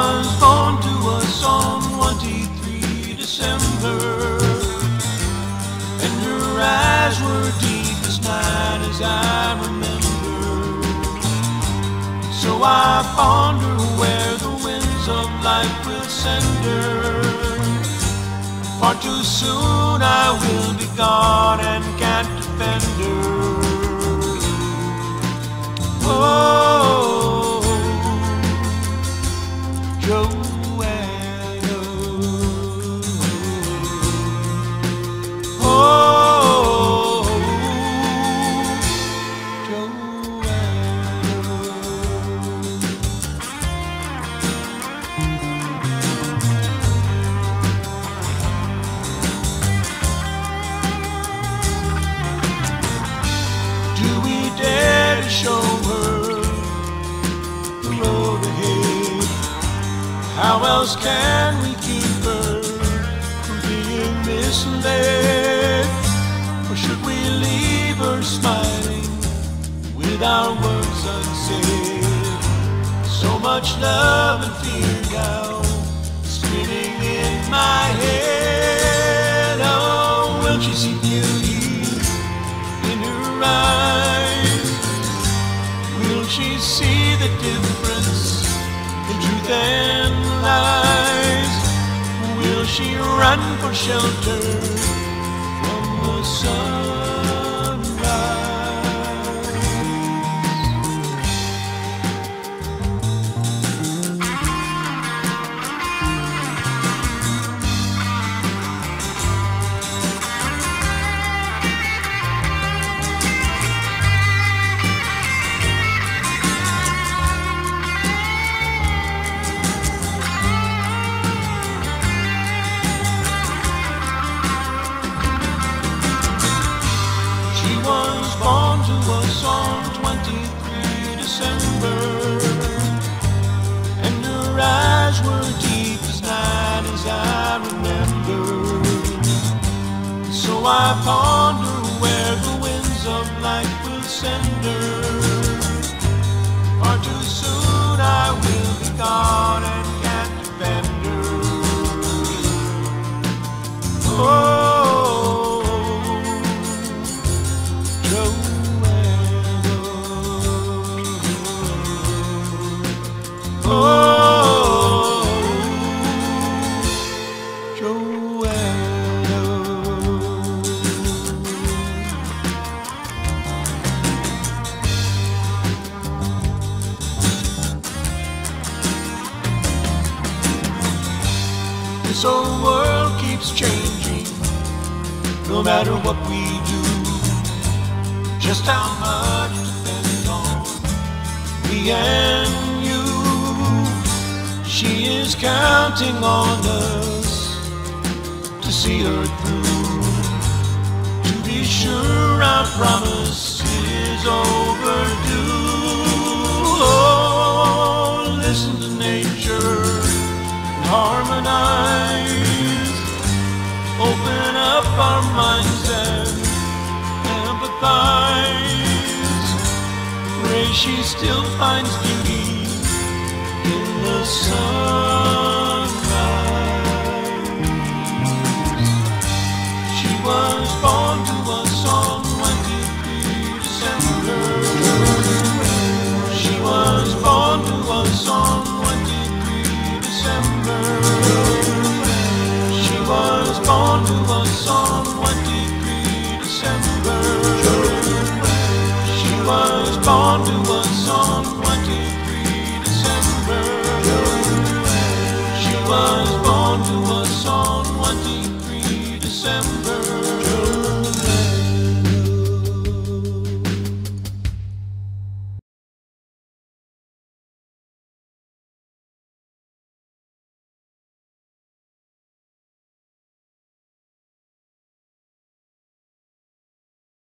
was born to us on 23 December, and her eyes were deep as night as I remember. So I ponder where the winds of life will send her. Far too soon I will be gone and can't defend her. Oh, How else can we keep her from being misled? Or should we leave her smiling with our words unsaid? So much love and fear now spinning in my head. Oh, will she see beauty? in her eyes? Will she see the difference truth and lies? Will she run for shelter from the sunrise? I ponder where the winds of life will send her. Far too soon I will be gone and can't defend her. Oh, This old world keeps changing, no matter what we do. Just how much depends on me and you. She is counting on us to see her through. To be sure, our promise she still finds beauty in the sunrise. She was born to born to us on 23 December. She was born to us on 23 December.